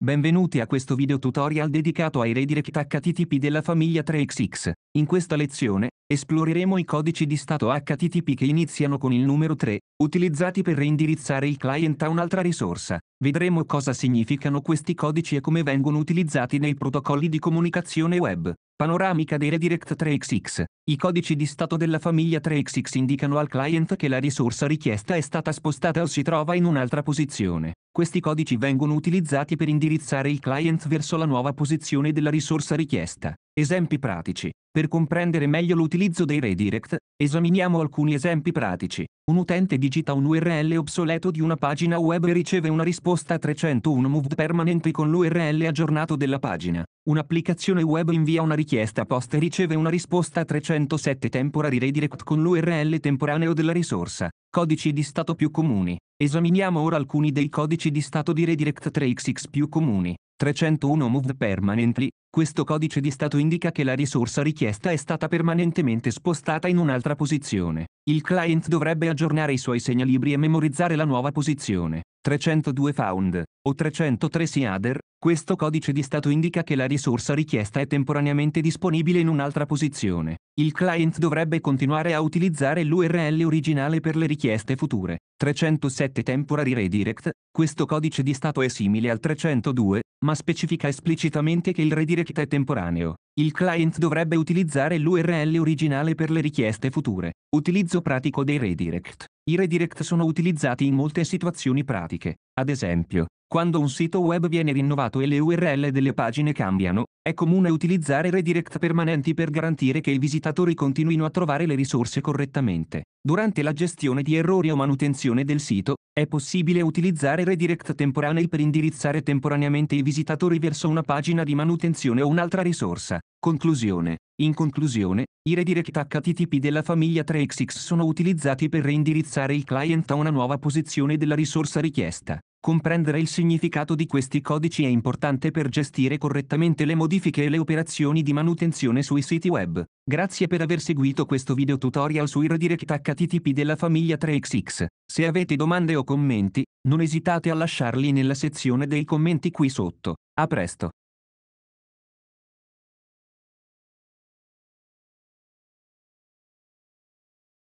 Benvenuti a questo video tutorial dedicato ai redirect HTTP della famiglia 3XX. In questa lezione, esploreremo i codici di stato HTTP che iniziano con il numero 3, utilizzati per reindirizzare il client a un'altra risorsa. Vedremo cosa significano questi codici e come vengono utilizzati nei protocolli di comunicazione web. Panoramica dei redirect 3XX. I codici di stato della famiglia 3XX indicano al client che la risorsa richiesta è stata spostata o si trova in un'altra posizione. Questi codici vengono utilizzati per indirizzare il client verso la nuova posizione della risorsa richiesta. Esempi pratici. Per comprendere meglio l'utilizzo dei redirect, esaminiamo alcuni esempi pratici. Un utente digita un URL obsoleto di una pagina web e riceve una risposta a 301 moved permanently con l'URL aggiornato della pagina. Un'applicazione web invia una richiesta post e riceve una risposta a 307 temporary redirect con l'URL temporaneo della risorsa. Codici di stato più comuni. Esaminiamo ora alcuni dei codici di stato di redirect 3xx più comuni. 301 moved permanently, questo codice di stato indica che la risorsa richiesta è stata permanentemente spostata in un'altra posizione. Il client dovrebbe aggiornare i suoi segnalibri e memorizzare la nuova posizione. 302 found o 303 seader, questo codice di stato indica che la risorsa richiesta è temporaneamente disponibile in un'altra posizione. Il client dovrebbe continuare a utilizzare l'URL originale per le richieste future. 307 temporary redirect, questo codice di stato è simile al 302, ma specifica esplicitamente che il redirect è temporaneo. Il client dovrebbe utilizzare l'URL originale per le richieste future. Utilizzo pratico dei redirect. I redirect sono utilizzati in molte situazioni pratiche. Ad esempio, quando un sito web viene rinnovato e le URL delle pagine cambiano, è comune utilizzare redirect permanenti per garantire che i visitatori continuino a trovare le risorse correttamente. Durante la gestione di errori o manutenzione del sito, è possibile utilizzare redirect temporanei per indirizzare temporaneamente i visitatori verso una pagina di manutenzione o un'altra risorsa. Conclusione. In conclusione, i redirect HTTP della famiglia 3XX sono utilizzati per reindirizzare il client a una nuova posizione della risorsa richiesta. Comprendere il significato di questi codici è importante per gestire correttamente le modifiche e le operazioni di manutenzione sui siti web. Grazie per aver seguito questo video tutorial sui redirect HTTP della famiglia 3XX. Se avete domande o commenti, non esitate a lasciarli nella sezione dei commenti qui sotto. A presto!